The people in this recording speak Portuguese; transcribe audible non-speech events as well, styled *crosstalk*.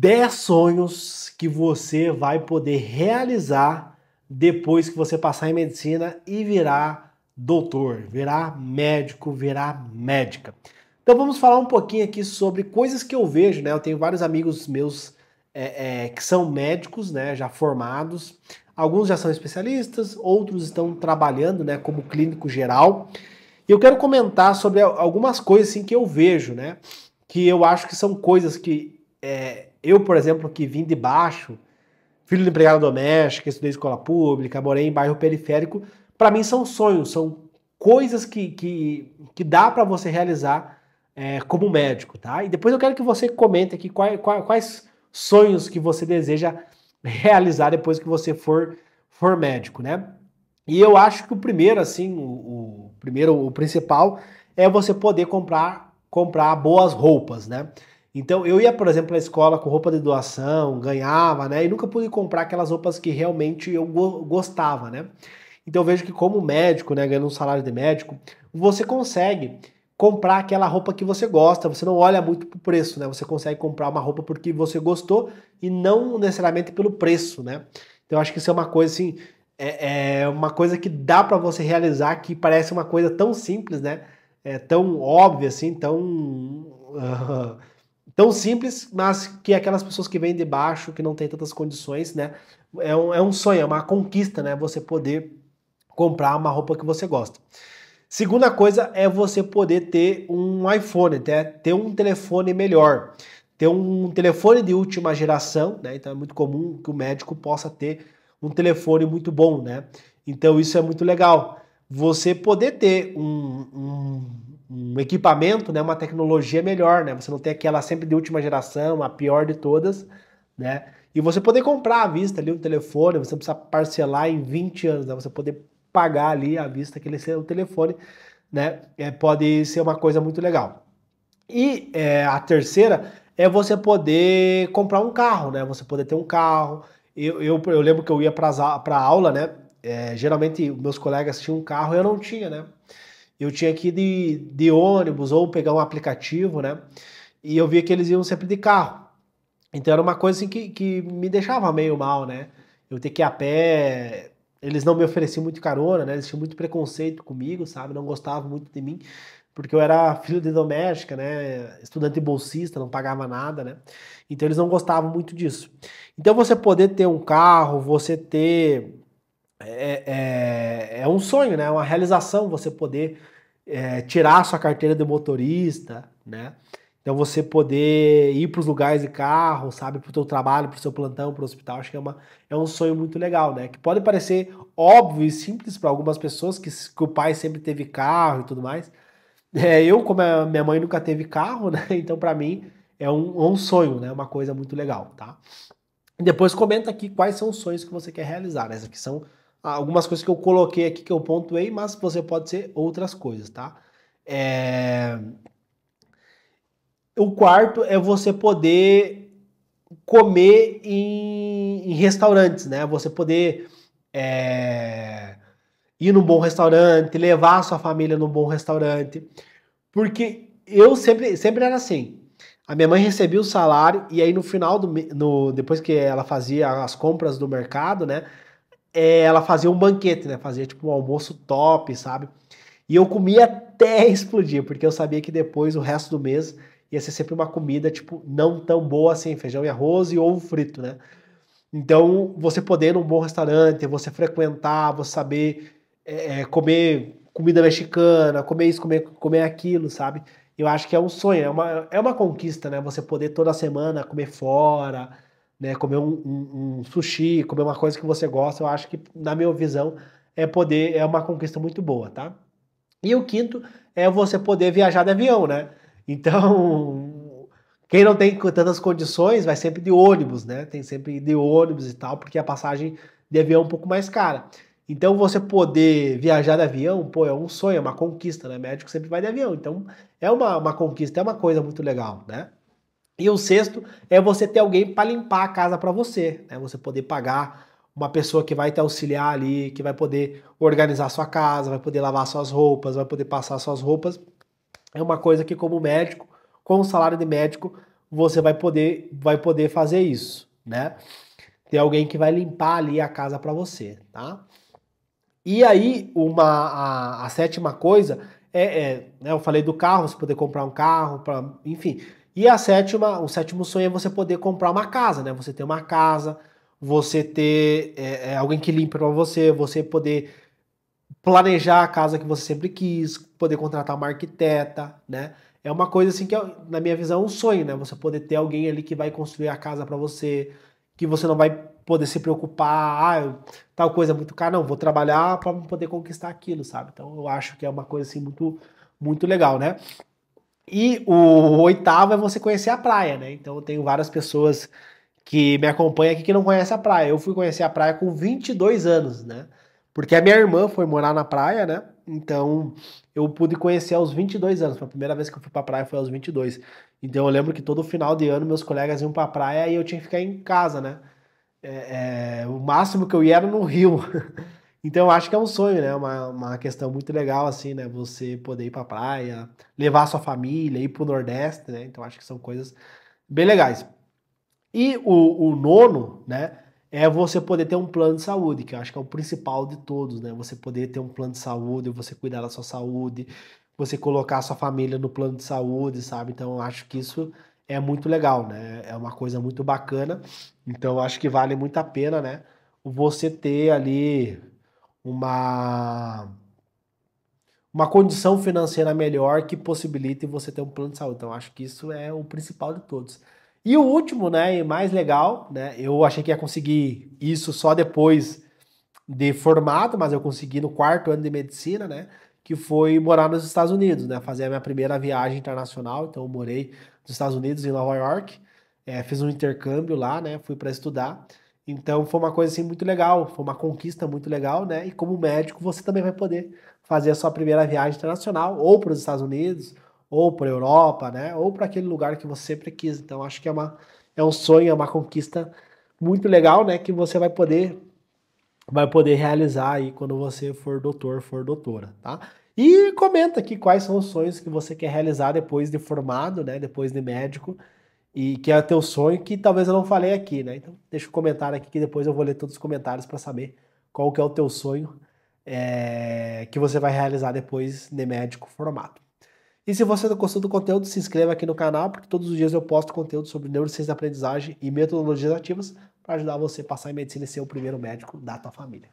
10 sonhos que você vai poder realizar depois que você passar em medicina e virar doutor, virar médico, virar médica. Então vamos falar um pouquinho aqui sobre coisas que eu vejo, né? Eu tenho vários amigos meus é, é, que são médicos, né, já formados. Alguns já são especialistas, outros estão trabalhando, né, como clínico geral. E eu quero comentar sobre algumas coisas assim que eu vejo, né, que eu acho que são coisas que é, eu, por exemplo, que vim de baixo, filho de empregada doméstica, estudei escola pública, morei em bairro periférico, para mim são sonhos, são coisas que, que, que dá para você realizar é, como médico, tá? E depois eu quero que você comente aqui quais, quais sonhos que você deseja realizar depois que você for, for médico, né? E eu acho que o primeiro, assim, o, o primeiro, o principal é você poder comprar, comprar boas roupas, né? Então eu ia, por exemplo, à escola com roupa de doação, ganhava, né? E nunca pude comprar aquelas roupas que realmente eu gostava, né? Então eu vejo que como médico, né, ganhando um salário de médico, você consegue comprar aquela roupa que você gosta, você não olha muito pro preço, né? Você consegue comprar uma roupa porque você gostou e não necessariamente pelo preço, né? Então eu acho que isso é uma coisa assim, é, é uma coisa que dá para você realizar que parece uma coisa tão simples, né? É tão óbvia assim, tão uh, tão simples, mas que aquelas pessoas que vêm de baixo, que não tem tantas condições, né? É um, é um sonho, é uma conquista, né? Você poder comprar uma roupa que você gosta. Segunda coisa é você poder ter um iPhone, ter, ter um telefone melhor, ter um telefone de última geração, né? Então é muito comum que o médico possa ter um telefone muito bom, né? Então isso é muito legal. Você poder ter um, um, um equipamento, né? Uma tecnologia melhor, né? Você não tem aquela sempre de última geração, a pior de todas, né? E você poder comprar à vista ali um telefone, você não precisa parcelar em 20 anos, né? Você poder pagar ali à vista aquele seu telefone, né? É, pode ser uma coisa muito legal. E é, a terceira é você poder comprar um carro, né? Você poder ter um carro. Eu, eu, eu lembro que eu ia para aula, né? É, geralmente meus colegas tinham um carro e eu não tinha, né? Eu tinha que ir de, de ônibus ou pegar um aplicativo, né? E eu via que eles iam sempre de carro. Então era uma coisa assim que, que me deixava meio mal, né? Eu ter que ir a pé, eles não me ofereciam muito carona, né? Eles tinham muito preconceito comigo, sabe? Não gostavam muito de mim, porque eu era filho de doméstica, né? Estudante bolsista, não pagava nada, né? Então eles não gostavam muito disso. Então você poder ter um carro, você ter. É, é, é um sonho, né? É uma realização você poder é, tirar a sua carteira de motorista, né? Então você poder ir para os lugares de carro, sabe, para o teu trabalho, para o seu plantão, para o hospital, acho que é, uma, é um sonho muito legal, né? Que pode parecer óbvio e simples para algumas pessoas que, que o pai sempre teve carro e tudo mais. *laughs* É, eu, como a minha mãe nunca teve carro, né? *laughs* Então para mim é um, um sonho, né? Uma coisa muito legal, tá? depois comenta aqui quais são os sonhos que você quer realizar, né? Essas aqui são algumas coisas que eu coloquei aqui que eu pontuei, mas você pode ser outras coisas, tá? É... O quarto é você poder comer em, em restaurantes, né? Você poder é, ir num bom restaurante, levar a sua família num bom restaurante. Porque eu sempre, sempre era assim. A minha mãe recebia o salário e aí no final do no, depois que ela fazia as compras do mercado, né? É, ela fazia um banquete, né? Fazia tipo um almoço top, sabe? E eu comia até *laughs* explodir, porque eu sabia que depois o resto do mês ia ser sempre uma comida, tipo, não tão boa assim, feijão e arroz e ovo frito, né? Então, você poder ir num bom restaurante, você frequentar, você saber é, é, comer comida mexicana, comer isso, comer, comer aquilo, sabe? Eu acho que é um sonho, é uma, é uma conquista, né? Você poder toda semana comer fora, né? Comer um, um, um sushi, comer uma coisa que você gosta, eu acho que, na minha visão, é poder, é uma conquista muito boa, tá? E o quinto é você poder viajar de avião, né? Então, *laughs* quem não tem tantas condições vai sempre de ônibus, né? Tem sempre de ônibus e tal, porque a passagem de avião é um pouco mais cara. Então, você poder viajar de avião, pô, é um sonho, é uma conquista, né? Médico sempre vai de avião. Então, é uma, uma conquista, é uma coisa muito legal, né? E o sexto é você ter alguém para limpar a casa para você, né? Você poder pagar uma pessoa que vai te auxiliar ali, que vai poder organizar sua casa, vai poder lavar suas roupas, vai poder passar suas roupas é uma coisa que, como médico, com o salário de médico, você vai poder, vai poder fazer isso, né? Tem alguém que vai limpar ali a casa para você, tá? E aí, uma, a, a sétima coisa é, é né, eu falei do carro, você poder comprar um carro, pra, enfim. E a sétima, o sétimo sonho é você poder comprar uma casa, né? Você ter uma casa, você ter é, é, alguém que limpe para você, você poder planejar a casa que você sempre quis, poder contratar uma arquiteta, né? É uma coisa assim que, na minha visão, é um sonho, né? Você poder ter alguém ali que vai construir a casa para você, que você não vai poder se preocupar, ah, tal coisa é muito cara, não, vou trabalhar para poder conquistar aquilo, sabe? Então eu acho que é uma coisa assim muito, muito legal, né? E o oitavo é você conhecer a praia, né? Então eu tenho várias pessoas que me acompanham aqui que não conhecem a praia. Eu fui conhecer a praia com 22 anos, né? Porque a minha irmã foi morar na praia, né? Então eu pude conhecer aos 22 anos. A primeira vez que eu fui pra praia foi aos 22. Então eu lembro que todo final de ano meus colegas iam pra praia e eu tinha que ficar em casa, né? É, é, o máximo que eu ia era no Rio. *laughs* Então eu acho que é um sonho, né? Uma, uma questão muito legal, assim, né? Você poder ir pra praia, levar a sua família, ir pro Nordeste, né? Então acho que são coisas bem legais. E o, o nono, né? é você poder ter um plano de saúde, que eu acho que é o principal de todos, né? Você poder ter um plano de saúde, você cuidar da sua saúde, você colocar a sua família no plano de saúde, sabe? Então eu acho que isso é muito legal, né? É uma coisa muito bacana. Então eu acho que vale muito a pena, né? Você ter ali uma uma condição financeira melhor que possibilite você ter um plano de saúde. Então acho que isso é o principal de todos. E o último, né, e mais legal, né, eu achei que ia conseguir isso só depois de formado, mas eu consegui no quarto ano de medicina, né, que foi morar nos Estados Unidos, né, fazer a minha primeira viagem internacional. Então eu morei nos Estados Unidos, em Nova York, é, fiz um intercâmbio lá, né, fui para estudar. Então foi uma coisa assim muito legal, foi uma conquista muito legal, né? E como médico você também vai poder fazer a sua primeira viagem internacional, ou para os Estados Unidos, ou para a Europa, né? Ou para aquele lugar que você sempre quis. Então acho que é, uma, é um sonho, é uma conquista muito legal, né? Que você vai poder vai poder realizar aí quando você for doutor, for doutora, tá? E comenta aqui quais são os sonhos que você quer realizar depois de formado, né? Depois de médico e que é o teu sonho que talvez eu não falei aqui, né? Então deixa um comentário aqui que depois eu vou ler todos os comentários para saber qual que é o teu sonho é, que você vai realizar depois de médico formado. E se você gostou do conteúdo, se inscreva aqui no canal, porque todos os dias eu posto conteúdo sobre neurociência da aprendizagem e metodologias ativas para ajudar você a passar em medicina e ser o primeiro médico da tua família.